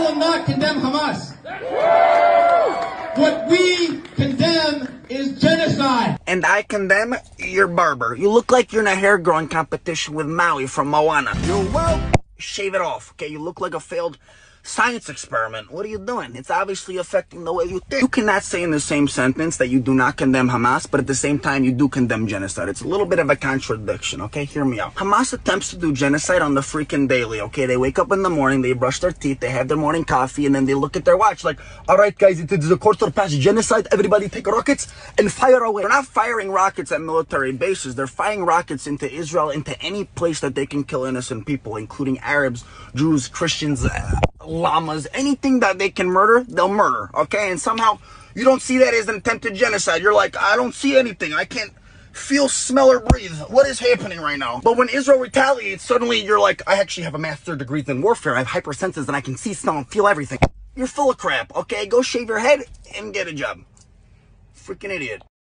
will not condemn Hamas. What we condemn is genocide. And I condemn your barber. You look like you're in a hair growing competition with Maui from Moana. Shave it off, okay? You look like a failed science experiment. What are you doing? It's obviously affecting the way you think. You cannot say in the same sentence that you do not condemn Hamas, but at the same time you do condemn genocide. It's a little bit of a contradiction, okay? Hear me out. Hamas attempts to do genocide on the freaking daily, okay? They wake up in the morning, they brush their teeth, they have their morning coffee, and then they look at their watch like, all right, guys, it is a quarter past genocide. Everybody take rockets and fire away. They're not firing rockets at military bases. They're firing rockets into Israel, into any place that they can kill innocent people, including Arabs, Jews, Christians, uh, llamas, anything that they can murder, they'll murder, okay? And somehow you don't see that as an attempted genocide. You're like, I don't see anything. I can't feel, smell, or breathe. What is happening right now? But when Israel retaliates, suddenly you're like, I actually have a master's degree in warfare. I have hypersenses and I can see, smell, and feel everything. You're full of crap, okay? Go shave your head and get a job. Freaking idiot.